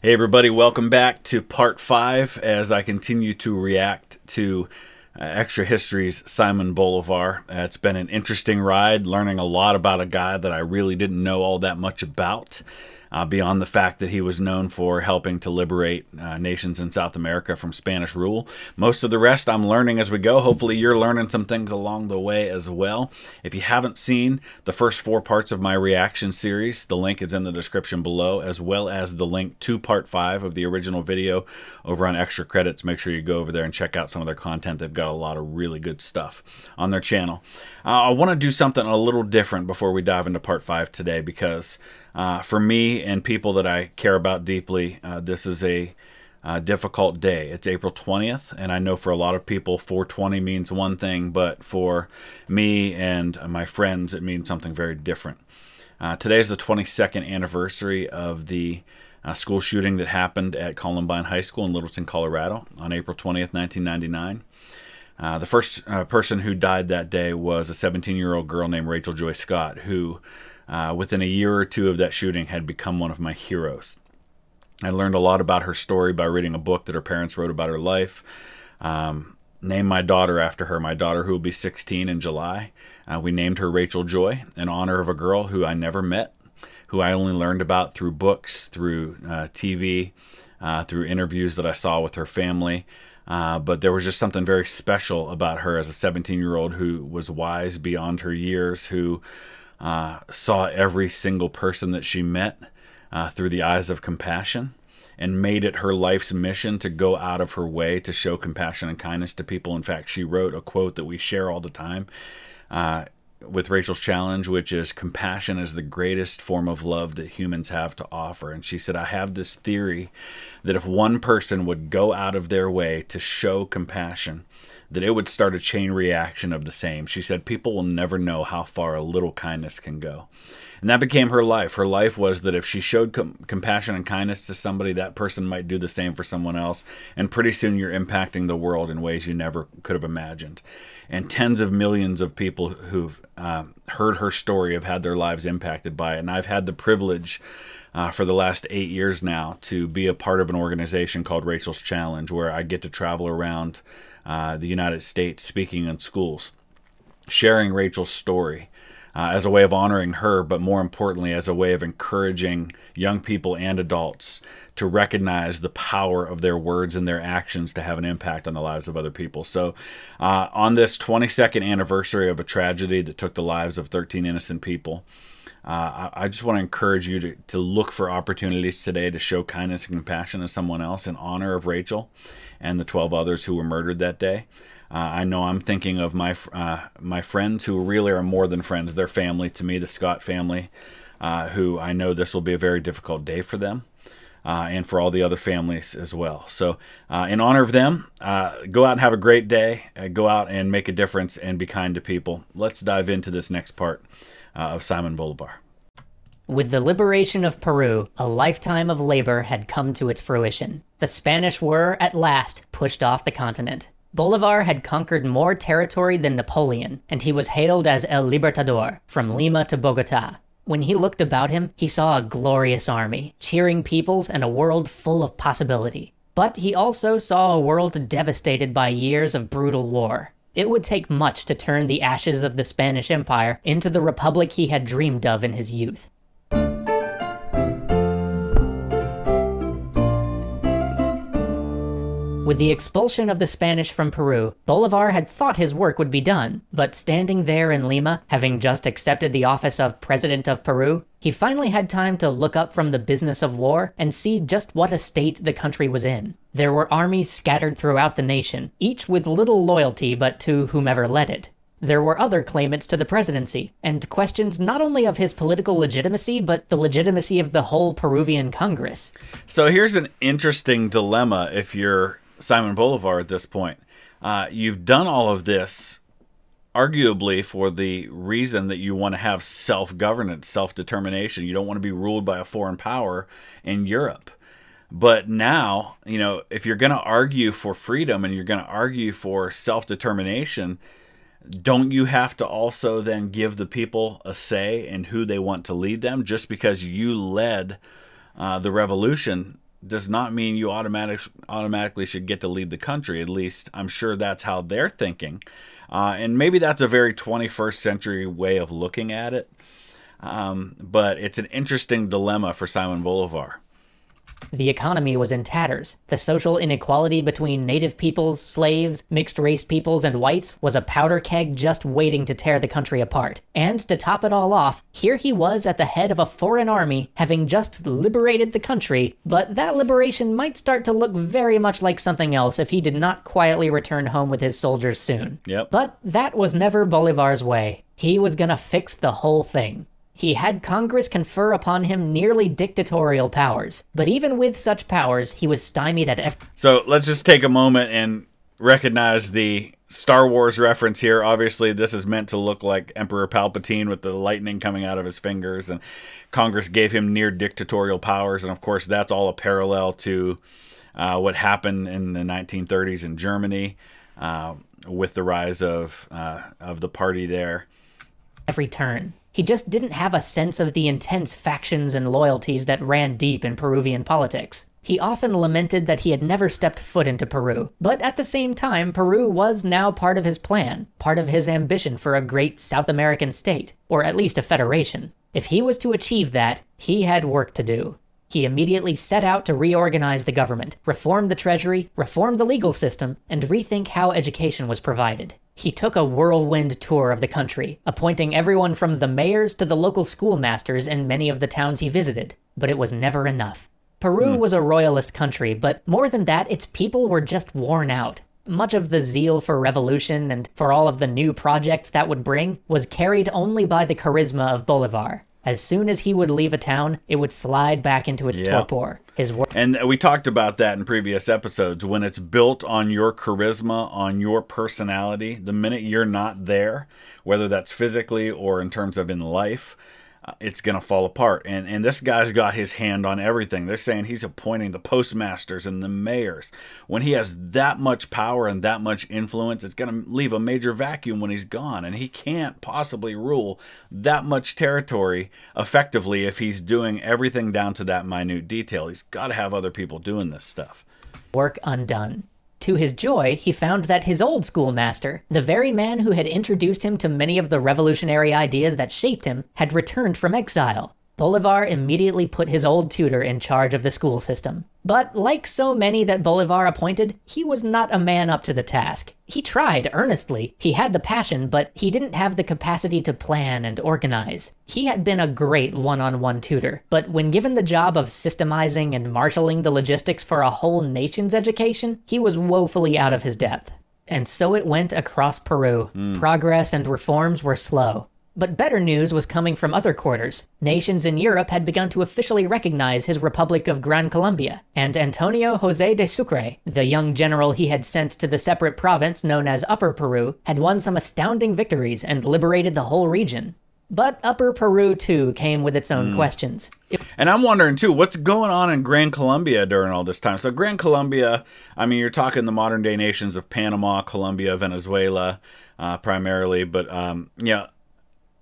Hey, everybody, welcome back to part five as I continue to react to uh, Extra History's Simon Bolivar. Uh, it's been an interesting ride, learning a lot about a guy that I really didn't know all that much about uh, beyond the fact that he was known for helping to liberate uh, nations in South America from Spanish rule. Most of the rest I'm learning as we go. Hopefully, you're learning some things along the way as well. If you haven't seen the first four parts of my reaction series, the link is in the description below, as well as the link to part five of the original video over on Extra Credits. Make sure you go over there and check out some of their content. They've got a lot of really good stuff on their channel. Uh, I want to do something a little different before we dive into part five today because uh, for me and people that I care about deeply, uh, this is a uh, difficult day. It's April 20th, and I know for a lot of people, 420 means one thing, but for me and my friends, it means something very different. Uh, today is the 22nd anniversary of the uh, school shooting that happened at Columbine High School in Littleton, Colorado on April 20th, 1999. Uh, the first uh, person who died that day was a 17 year old girl named Rachel Joy Scott, who uh, within a year or two of that shooting, had become one of my heroes. I learned a lot about her story by reading a book that her parents wrote about her life. Um, named my daughter after her, my daughter who will be 16 in July. Uh, we named her Rachel Joy in honor of a girl who I never met, who I only learned about through books, through uh, TV, uh, through interviews that I saw with her family. Uh, but there was just something very special about her as a 17 year old who was wise beyond her years, who uh, saw every single person that she met uh, through the eyes of compassion and made it her life's mission to go out of her way to show compassion and kindness to people. In fact, she wrote a quote that we share all the time uh, with Rachel's challenge, which is compassion is the greatest form of love that humans have to offer. And she said, I have this theory that if one person would go out of their way to show compassion, that it would start a chain reaction of the same. She said, People will never know how far a little kindness can go. And that became her life. Her life was that if she showed com- compassion and kindness to somebody, that person might do the same for someone else. And pretty soon you're impacting the world in ways you never could have imagined. And tens of millions of people who've uh, heard her story have had their lives impacted by it. And I've had the privilege uh, for the last eight years now to be a part of an organization called Rachel's Challenge, where I get to travel around uh, the United States speaking in schools, sharing Rachel's story. Uh, as a way of honoring her, but more importantly, as a way of encouraging young people and adults to recognize the power of their words and their actions to have an impact on the lives of other people. So, uh, on this 22nd anniversary of a tragedy that took the lives of 13 innocent people, uh, I, I, just want to encourage you to, to look for opportunities today to show kindness and compassion to someone else in honor of Rachel and the 12 others who were murdered that day. Uh, I know I'm thinking of my uh, my friends who really are more than friends. They're family to me, the Scott family, uh, who I know this will be a very difficult day for them. Uh, and for all the other families as well. So, uh, in honor of them, uh, go out and have a great day. go out and make a difference and be kind to people. Let's dive into this next part of Simon Bolivar. With the liberation of Peru, a lifetime of labor had come to its fruition. The Spanish were, at last, pushed off the continent. Bolivar had conquered more territory than Napoleon, and he was hailed as El Libertador, from Lima to Bogota. When he looked about him, he saw a glorious army, cheering peoples and a world full of possibility. But he also saw a world devastated by years of brutal war. It would take much to turn the ashes of the Spanish Empire into the republic he had dreamed of in his youth. With the expulsion of the Spanish from Peru, Bolivar had thought his work would be done, but standing there in Lima, having just accepted the office of President of Peru, he finally had time to look up from the business of war and see just what a state the country was in. There were armies scattered throughout the nation, each with little loyalty but to whomever led it. There were other claimants to the presidency, and questions not only of his political legitimacy, but the legitimacy of the whole Peruvian Congress. So here's an interesting dilemma if you're Simon Bolivar at this point. Uh, you've done all of this arguably for the reason that you want to have self governance, self determination. You don't want to be ruled by a foreign power in Europe. But now, you know, if you're going to argue for freedom and you're going to argue for self determination, don't you have to also then give the people a say in who they want to lead them? Just because you led uh, the revolution does not mean you automatic, automatically should get to lead the country. At least I'm sure that's how they're thinking. Uh, and maybe that's a very 21st century way of looking at it. Um, but it's an interesting dilemma for Simon Bolivar. The economy was in tatters. The social inequality between native peoples, slaves, mixed race peoples, and whites was a powder keg just waiting to tear the country apart. And to top it all off, here he was at the head of a foreign army, having just liberated the country, but that liberation might start to look very much like something else if he did not quietly return home with his soldiers soon. Yep. But that was never Bolivar's way. He was gonna fix the whole thing. He had Congress confer upon him nearly dictatorial powers, but even with such powers, he was stymied at every. So let's just take a moment and recognize the Star Wars reference here. Obviously, this is meant to look like Emperor Palpatine with the lightning coming out of his fingers, and Congress gave him near dictatorial powers. And of course, that's all a parallel to uh, what happened in the 1930s in Germany uh, with the rise of uh, of the party there. every turn. He just didn't have a sense of the intense factions and loyalties that ran deep in Peruvian politics. He often lamented that he had never stepped foot into Peru, but at the same time, Peru was now part of his plan, part of his ambition for a great South American state, or at least a federation. If he was to achieve that, he had work to do. He immediately set out to reorganize the government, reform the treasury, reform the legal system, and rethink how education was provided. He took a whirlwind tour of the country, appointing everyone from the mayors to the local schoolmasters in many of the towns he visited, but it was never enough. Peru hmm. was a royalist country, but more than that, its people were just worn out. Much of the zeal for revolution and for all of the new projects that would bring was carried only by the charisma of Bolivar. As soon as he would leave a town, it would slide back into its Yeah. torpor. His work And we talked about that in previous episodes. When it's built on your charisma, on your personality, the minute you're not there, whether that's physically or in terms of in life, it's going to fall apart. And and this guy's got his hand on everything. They're saying he's appointing the postmasters and the mayors. When he has that much power and that much influence, it's going to leave a major vacuum when he's gone. And he can't possibly rule that much territory effectively if he's doing everything down to that minute detail. He's got to have other people doing this stuff. work undone. To his joy, he found that his old schoolmaster, the very man who had introduced him to many of the revolutionary ideas that shaped him, had returned from exile. Bolivar immediately put his old tutor in charge of the school system. But like so many that Bolivar appointed, he was not a man up to the task. He tried earnestly, he had the passion, but he didn't have the capacity to plan and organize. He had been a great one on one tutor, but when given the job of systemizing and marshaling the logistics for a whole nation's education, he was woefully out of his depth. And so it went across Peru. Hmm. Progress and reforms were slow. But better news was coming from other quarters. Nations in Europe had begun to officially recognize his Republic of Gran Colombia, and Antonio José de Sucre, the young general he had sent to the separate province known as Upper Peru, had won some astounding victories and liberated the whole region. But Upper Peru too came with its own questions. It And I'm wondering too, what's going on in Gran Colombia during all this time? So Gran Colombia, I mean, you're talking the modern day nations of Panama, Colombia, Venezuela, uh, primarily, but um, yeah,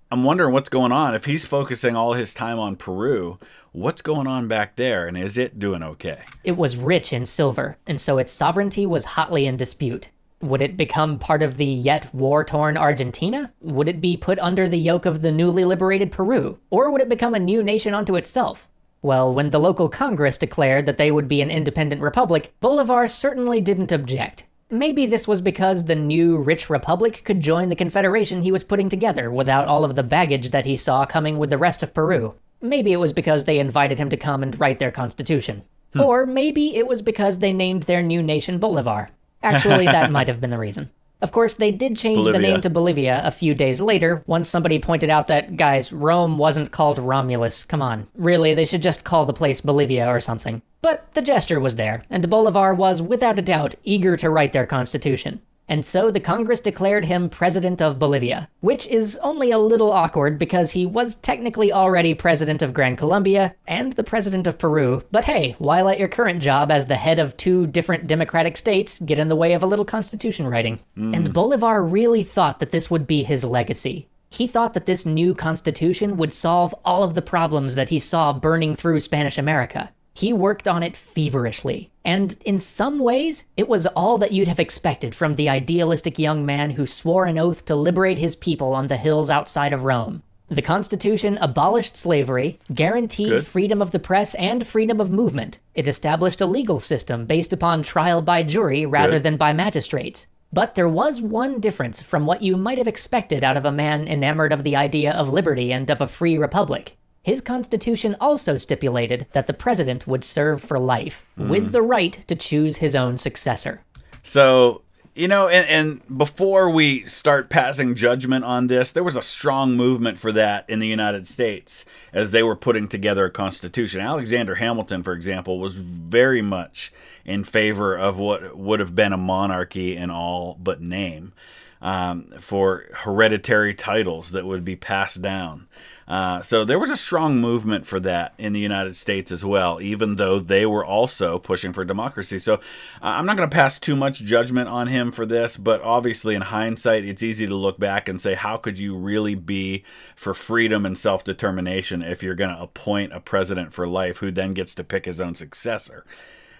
I'm wondering what's going on. If he's focusing all his time on Peru, what's going on back there, and is it doing okay? It was rich in silver, and so its sovereignty was hotly in dispute. Would it become part of the yet war torn Argentina? Would it be put under the yoke of the newly liberated Peru? Or would it become a new nation unto itself? Well, when the local Congress declared that they would be an independent republic, Bolivar certainly didn't object. Maybe this was because the new rich republic could join the confederation he was putting together without all of the baggage that he saw coming with the rest of Peru. Maybe it was because they invited him to come and write their constitution. Hmm. Or maybe it was because they named their new nation Bolivar. Actually, that might have been the reason. Of course, they did change the name to Bolivia a few days later once somebody pointed out that, guys, Rome wasn't called Romulus. Come on. Really, they should just call the place Bolivia or something. But the gesture was there, and Bolivar was, without a doubt, eager to write their constitution. And so the Congress declared him President of Bolivia, which is only a little awkward because he was technically already President of Gran Colombia and the President of Peru. But hey, why let your current job as the head of two different democratic states get in the way of a little constitution writing? Hmm. And Bolivar really thought that this would be his legacy. He thought that this new constitution would solve all of the problems that he saw burning through Spanish America. He worked on it feverishly, and in some ways, it was all that you'd have expected from the idealistic young man who swore an oath to liberate his people on the hills outside of Rome. The Constitution abolished slavery, guaranteed Good. freedom of the press and freedom of movement. It established a legal system based upon trial by jury rather Good. than by magistrates. But there was one difference from what you might have expected out of a man enamored of the idea of liberty and of a free republic. His constitution also stipulated that the president would serve for life, with hmm. the right to choose his own successor. So, you know, and, and before we start passing judgment on this, there was a strong movement for that in the United States as they were putting together a constitution. Alexander Hamilton, for example, was very much in favor of what would have been a monarchy in all but name. Um, for hereditary titles that would be passed down. Uh, so there was a strong movement for that in the United States as well, even though they were also pushing for democracy. So uh, I'm not going to pass too much judgment on him for this, but obviously, in hindsight, it's easy to look back and say, how could you really be for freedom and self determination if you're going to appoint a president for life who then gets to pick his own successor?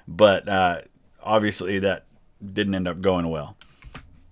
But uh, obviously, that didn't end up going well.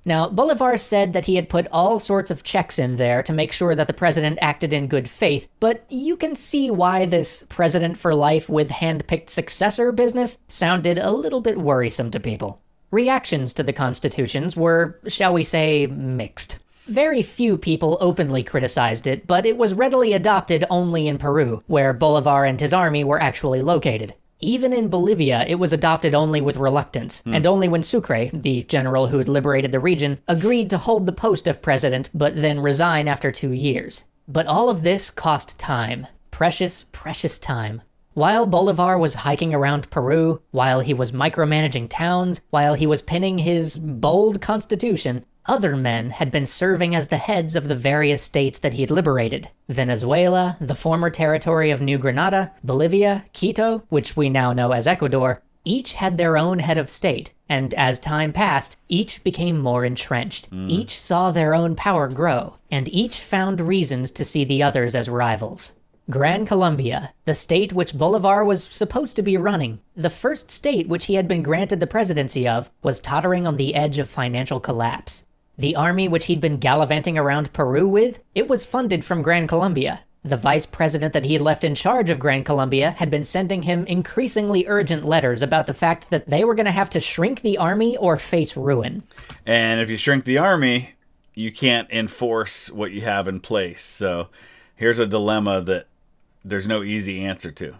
Now, Bolivar said that he had put all sorts of checks in there to make sure that the president acted in good faith, but you can see why this president for life with hand-picked successor business sounded a little bit worrisome to people. Reactions to the constitutions were, shall we say, mixed. Very few people openly criticized it, but it was readily adopted only in Peru, where Bolivar and his army were actually located. Even in Bolivia, it was adopted only with reluctance, hmm. and only when Sucre, the general who had liberated the region, agreed to hold the post of president but then resign after two years. But all of this cost time. Precious, precious time. While Bolivar was hiking around Peru, while he was micromanaging towns, while he was pinning his bold constitution, other men had been serving as the heads of the various states that he'd liberated. Venezuela, the former territory of New Granada, Bolivia, Quito, which we now know as Ecuador, each had their own head of state, and as time passed, each became more entrenched. Mm. Each saw their own power grow, and each found reasons to see the others as rivals. Gran Colombia, the state which Bolivar was supposed to be running, the first state which he had been granted the presidency of, was tottering on the edge of financial collapse. The army which he'd been gallivanting around Peru with, it was funded from Gran Colombia. The vice president that he had left in charge of Gran Colombia had been sending him increasingly urgent letters about the fact that they were going to have to shrink the army or face ruin. And if you shrink the army, you can't enforce what you have in place. So here's a dilemma that there's no easy answer to.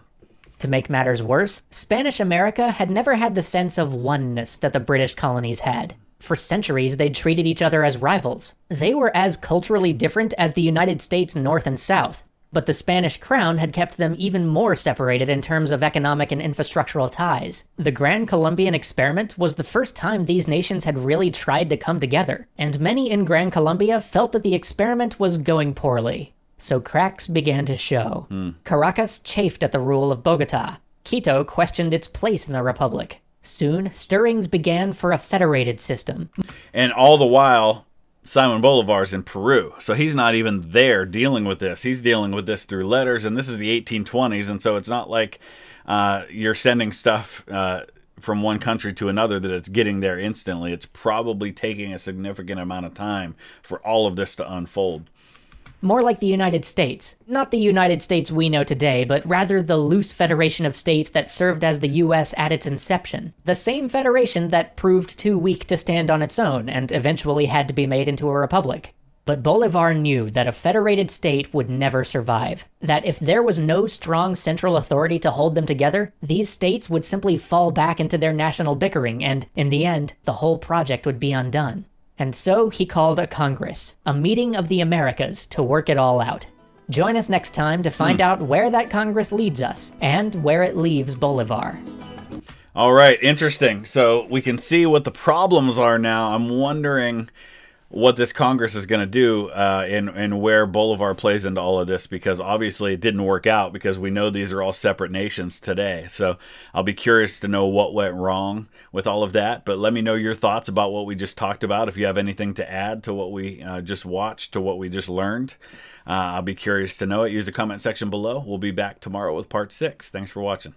To make matters worse, Spanish America had never had the sense of oneness that the British colonies had. For centuries, they'd treated each other as rivals. They were as culturally different as the United States North and South, but the Spanish crown had kept them even more separated in terms of economic and infrastructural ties. The Gran Colombian experiment was the first time these nations had really tried to come together, and many in Gran Colombia felt that the experiment was going poorly. So cracks began to show. Caracas chafed at the rule of Bogota. Quito questioned its place in the republic. Soon, stirrings began for a federated system. And all the while, Simon Bolivar's in Peru. So he's not even there dealing with this. He's dealing with this through letters, and this is the 1820s. And so it's not like uh, you're sending stuff uh, from one country to another that it's getting there instantly. It's probably taking a significant amount of time for all of this to unfold. More like the United States. Not the United States we know today, but rather the loose federation of states that served as the US at its inception. The same federation that proved too weak to stand on its own and eventually had to be made into a republic. But Bolivar knew that a federated state would never survive. That if there was no strong central authority to hold them together, these states would simply fall back into their national bickering, and, in the end, the whole project would be undone. And so he called a Congress, a meeting of the Americas, to work it all out. Join us next time to find hmm. out where that Congress leads us, and where it leaves Bolivar. All right, interesting. So we can see what the problems are now. I'm wondering what this Congress is going to do uh, and, and where Bolivar plays into all of this because obviously it didn't work out because we know these are all separate nations today. So I'll be curious to know what went wrong with all of that. But let me know your thoughts about what we just talked about. If you have anything to add to what we uh, just watched, to what we just learned, uh, I'll be curious to know it. Use the comment section below. We'll be back tomorrow with part six. Thanks for watching.